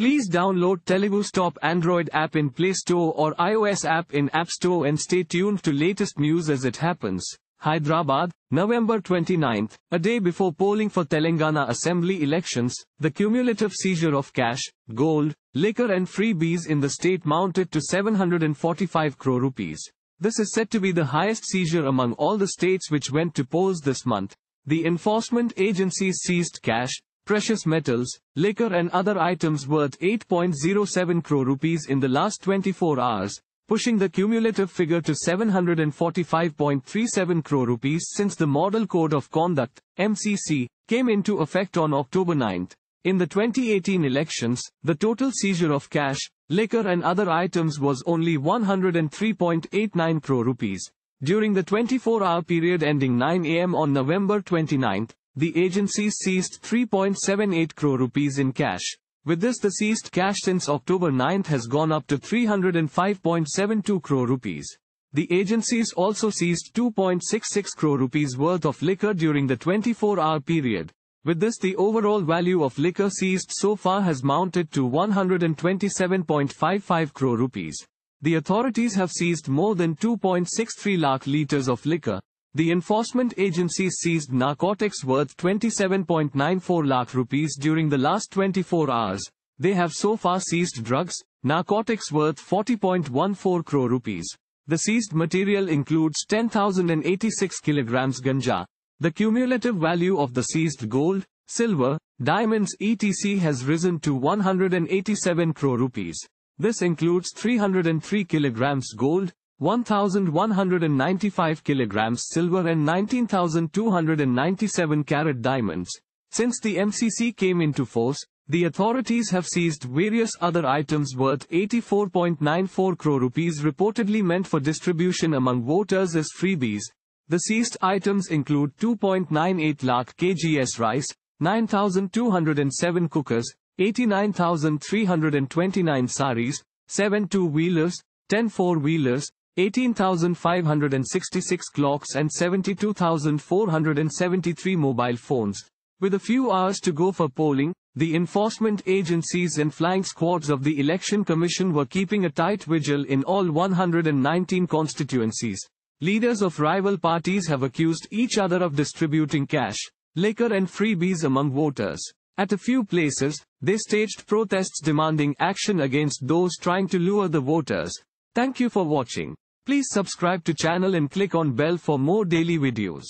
Please download TeluguStop Android app in Play Store or iOS app in App Store and stay tuned to latest news as it happens. Hyderabad, November 29th, a day before polling for Telangana Assembly elections, the cumulative seizure of cash, gold, liquor and freebies in the state mounted to 745 crore rupees. This is said to be the highest seizure among all the states which went to polls this month. The enforcement agencies seized cash, precious metals, liquor and other items worth 8.07 crore rupees in the last 24 hours, pushing the cumulative figure to 745.37 crore rupees since the Model Code of Conduct, MCC, came into effect on October 9. In the 2018 elections, the total seizure of cash, liquor and other items was only 103.89 crore rupees. During the 24-hour period ending 9 am on November 29, the agencies seized 3.78 crore rupees in cash. With this the seized cash since October 9 has gone up to 305.72 crore rupees. The agencies also seized 2.66 crore rupees worth of liquor during the 24-hour period. With this the overall value of liquor seized so far has mounted to 127.55 crore rupees. The authorities have seized more than 2.63 lakh litres of liquor, the enforcement agencies seized narcotics worth 27.94 lakh rupees during the last 24 hours. They have so far seized drugs, narcotics worth 40.14 crore rupees. The seized material includes 10,086 kilograms ganja. The cumulative value of the seized gold, silver, diamonds etc. has risen to 187 crore rupees. This includes 303 kilograms gold, 1,195 kilograms silver and 19,297 carat diamonds. Since the MCC came into force, the authorities have seized various other items worth 84.94 crore rupees reportedly meant for distribution among voters as freebies. The seized items include 2.98 lakh kgs rice, 9,207 cookers, 89,329 saris, 7 two-wheelers, 10 four-wheelers, 18,566 clocks and 72,473 mobile phones. With a few hours to go for polling, the enforcement agencies and flying squads of the Election Commission were keeping a tight vigil in all 119 constituencies. Leaders of rival parties have accused each other of distributing cash, liquor and freebies among voters. At a few places, they staged protests demanding action against those trying to lure the voters. Thank you for watching. Please subscribe to channel and click on bell for more daily videos.